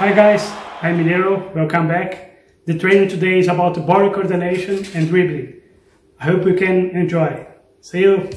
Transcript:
Hi guys, I'm Mineiro, welcome back. The training today is about body coordination and dribbling. I hope you can enjoy. See you!